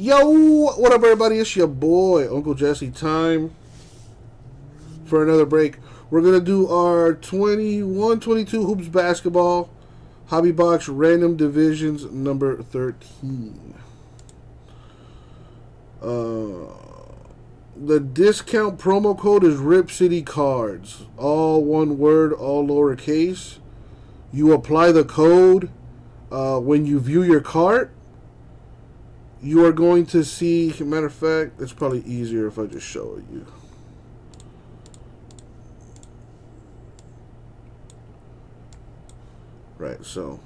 Yo, what up, everybody? It's your boy, Uncle Jesse. Time for another break. We're going to do our 21 22 Hoops Basketball Hobby Box Random Divisions number 13. Uh, the discount promo code is Rip City Cards. All one word, all lowercase. You apply the code uh, when you view your cart you are going to see, matter of fact, it's probably easier if I just show you. Right, so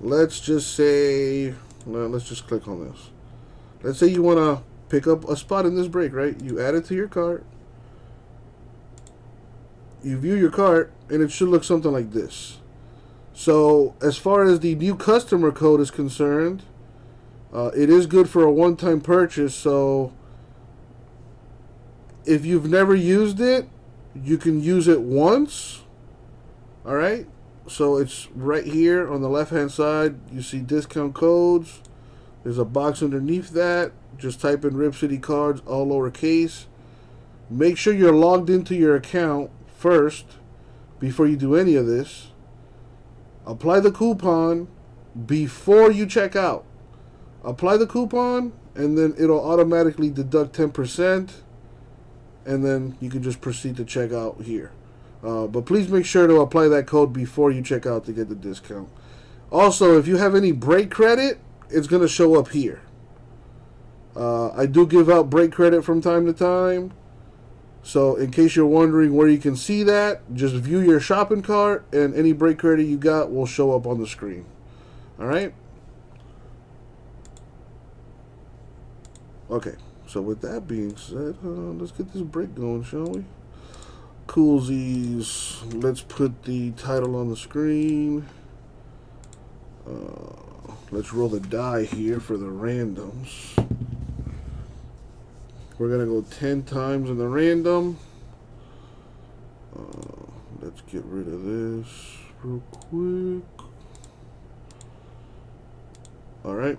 let's just say, let's just click on this. Let's say you want to pick up a spot in this break, right? You add it to your cart. You view your cart, and it should look something like this. So, as far as the new customer code is concerned, uh, it is good for a one-time purchase, so if you've never used it, you can use it once. All right, so it's right here on the left-hand side. You see discount codes. There's a box underneath that. Just type in Rip City Cards, all lowercase. Make sure you're logged into your account first before you do any of this. Apply the coupon before you check out apply the coupon and then it'll automatically deduct 10% and then you can just proceed to check out here. Uh, but please make sure to apply that code before you check out to get the discount. Also if you have any break credit it's going to show up here. Uh, I do give out break credit from time to time. So in case you're wondering where you can see that just view your shopping cart and any break credit you got will show up on the screen. Alright Okay, so with that being said, uh, let's get this break going, shall we? Coolsies. Let's put the title on the screen. Uh, let's roll the die here for the randoms. We're going to go 10 times in the random. Uh, let's get rid of this real quick. Alright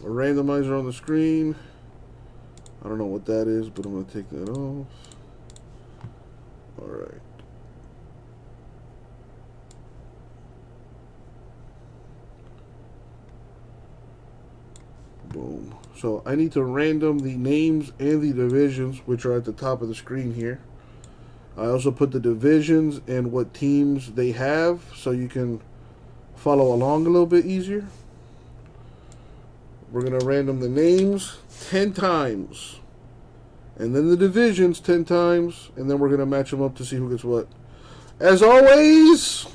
a randomizer on the screen. I don't know what that is, but I'm going to take that off. Alright. Boom. So I need to random the names and the divisions, which are at the top of the screen here. I also put the divisions and what teams they have, so you can follow along a little bit easier. We're going to random the names 10 times. And then the divisions 10 times. And then we're going to match them up to see who gets what. As always,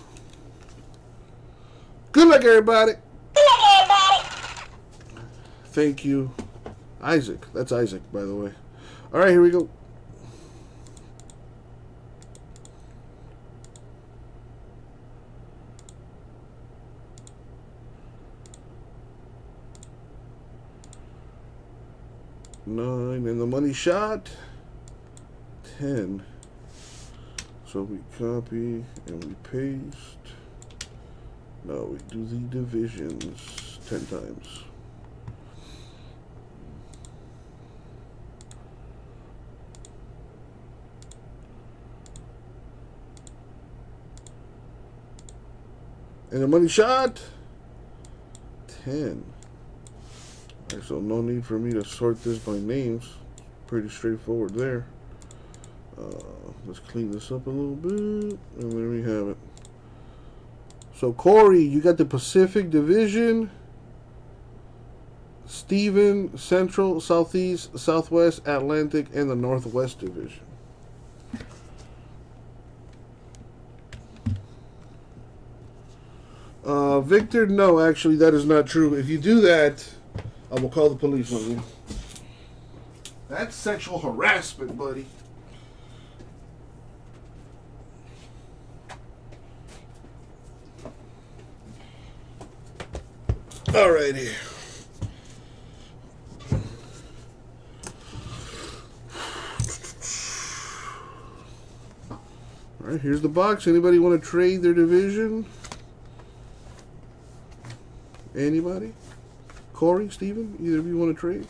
good luck, everybody. Good luck, everybody. Thank you. Isaac. That's Isaac, by the way. All right, here we go. Nine and the money shot. 10 so we copy and we paste. Now we do the divisions 10 times. And the money shot 10 so no need for me to sort this by names. Pretty straightforward there. Uh, let's clean this up a little bit. And there we have it. So Corey, you got the Pacific Division. Steven, Central, Southeast, Southwest, Atlantic, and the Northwest Division. Uh, Victor, no, actually, that is not true. If you do that, I will call the police on you. That's sexual harassment, buddy. Alrighty. Alright, here's the box. Anybody want to trade their division? Anybody? Corey, Steven, either of you want to trade?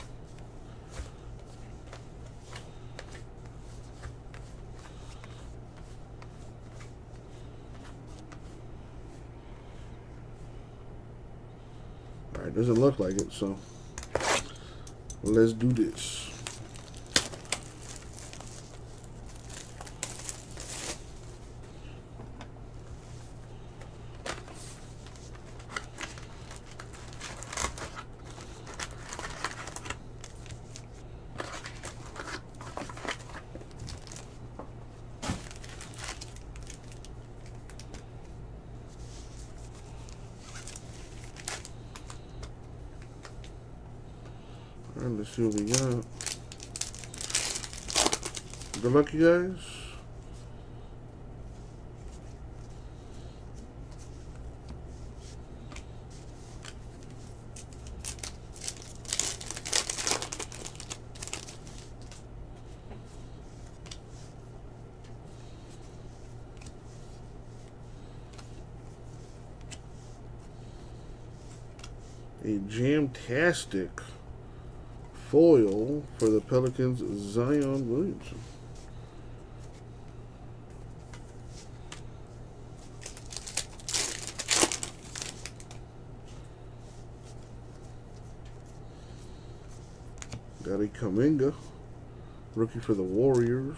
Alright, doesn't look like it, so let's do this. Alright, let's see what we got. Good luck, you guys. A Jamtastic foil for the Pelicans, Zion Williamson. Got a Kuminga, rookie for the Warriors.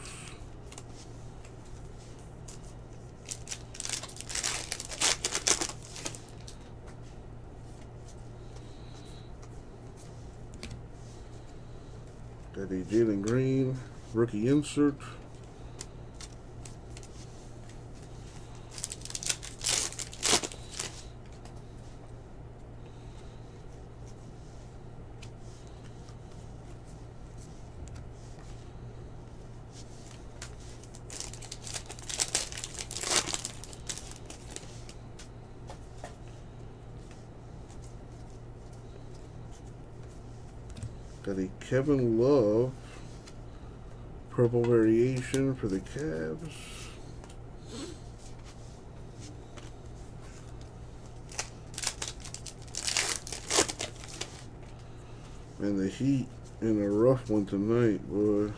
Got a Jalen Green rookie insert. Got a Kevin Love purple variation for the Cavs. And the Heat in a rough one tonight, boy.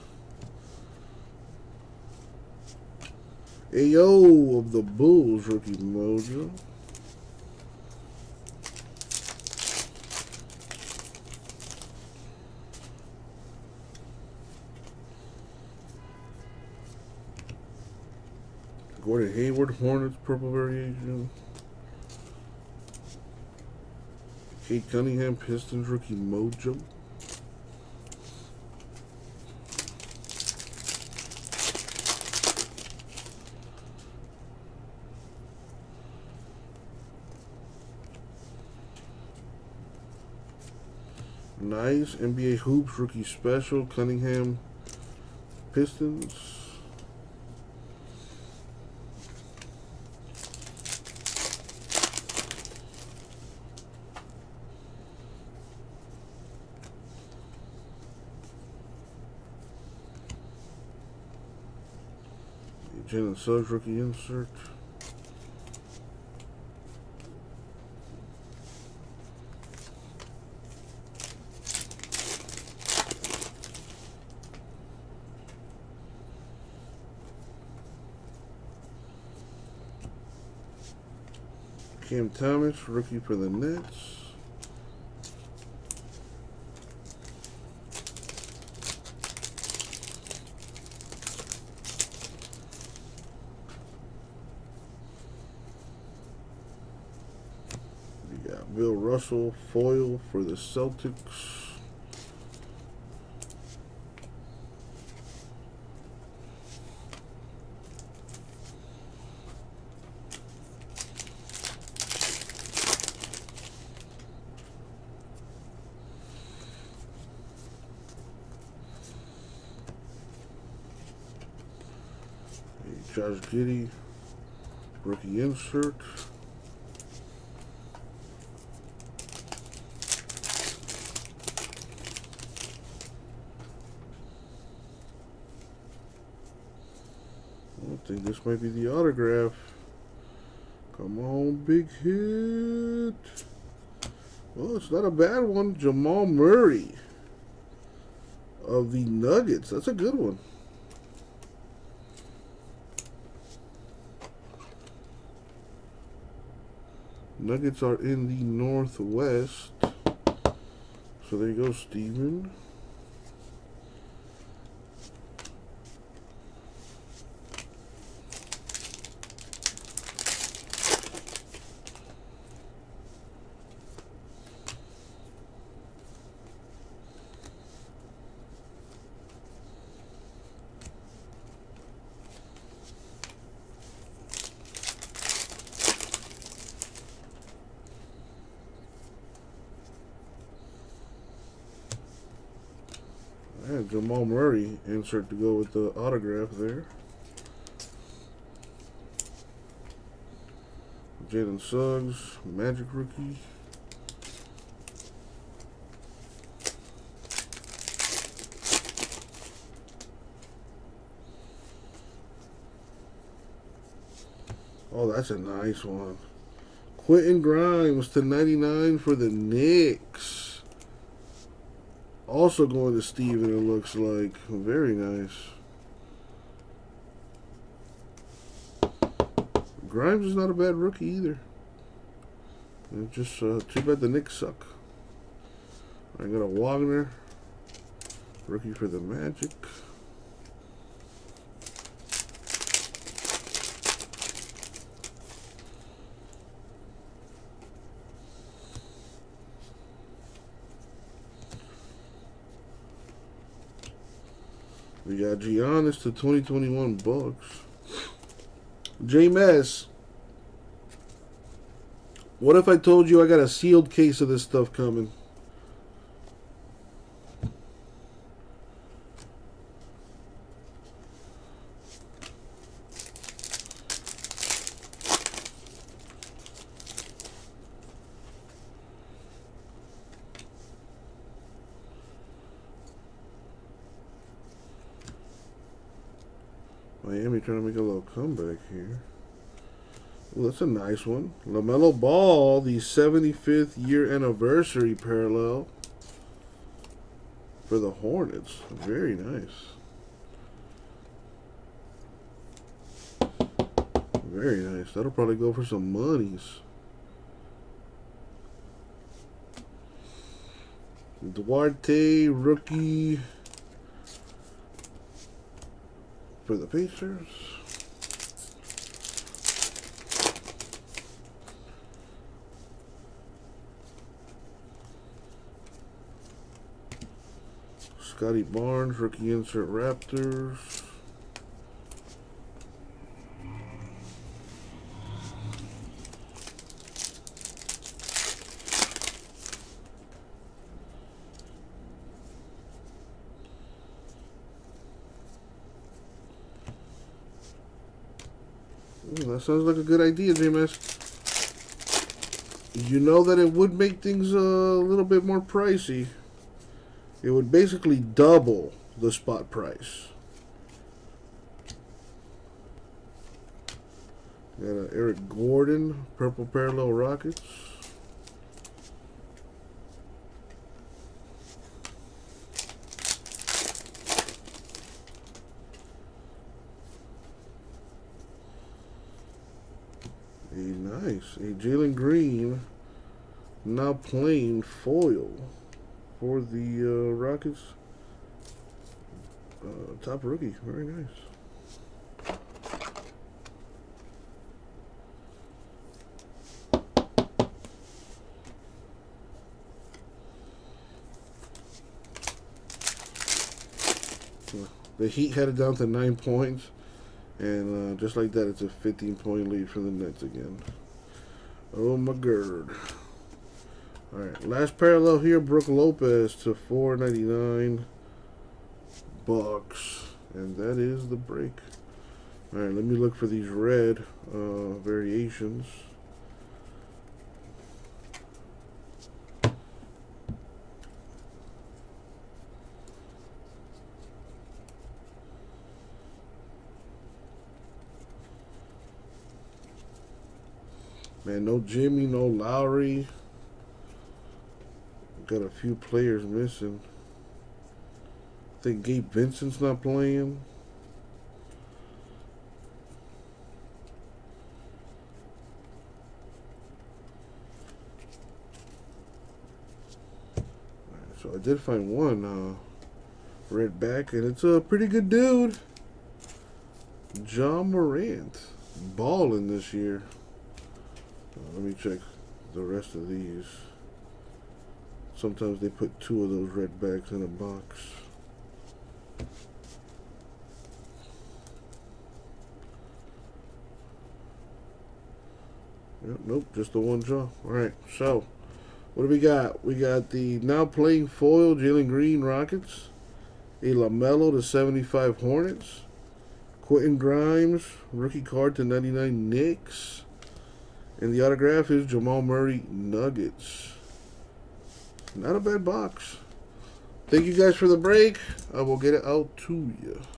Ayo of the Bulls rookie mojo. Gordon Hayward, Hornets, purple variation. Cade Cunningham, Pistons, rookie mojo. Nice NBA Hoops rookie special, Cunningham, Pistons. Jalen Suggs rookie insert. Cam Thomas, rookie for the Nets. We got Bill Russell, foil for the Celtics. Josh Giddey, rookie insert. I think this might be the autograph. Come on, big hit. Well, it's not a bad one. Jamal Murray of the Nuggets. That's a good one. Nuggets are in the Northwest. So there you go, Steven. Jamal Murray insert to go with the autograph there. Jalen Suggs, Magic rookie. Oh, that's a nice one. Quentin Grimes to 99 for the Knicks. Also going to Steven, it looks like. Very nice. Grimes is not a bad rookie either. It's just uh, too bad the Knicks suck. I got a Wagner, rookie for the Magic. We got Giannis to 2021 Bucks. J Mess. What if I told you I got a sealed case of this stuff coming? Miami trying to make a little comeback here. Well, that's a nice one. LaMelo Ball, the 75th year anniversary parallel for the Hornets. Very nice. Very nice. That'll probably go for some monies. Duarte, rookie. For the Pacers. Scottie Barnes, rookie insert Raptors. Ooh, that sounds like a good idea, JMS. You know that it would make things a little bit more pricey. It would basically double the spot price. Got Eric Gordon, Purple Parallel Rockets. A a Jalen Green, now playing foil for the uh, Rockets. Uh, top rookie, very nice. The Heat had it down to nine points. And uh, just like that, it's a 15 point lead for the Nets again. Oh my god. Alright, last parallel here, Brook Lopez to 499 bucks. And that is the break. Alright, let me look for these red uh, variations. Man, no Jimmy, no Lowry. got a few players missing. I think Gabe Vincent's not playing. So I did find one uh, red back, and it's a pretty good dude. Ja Morant, balling this year. Let me check the rest of these. Sometimes they put two of those red bags in a box. Yep, nope, just the one Ja. All right, so what do we got? We got the now playing foil Jalen Green Rockets, a LaMelo to 75 Hornets, Quentin Grimes rookie card to 99 Knicks, and the autograph is Jamal Murray Nuggets. Not a bad box. Thank you guys for the break. I will get it out to you.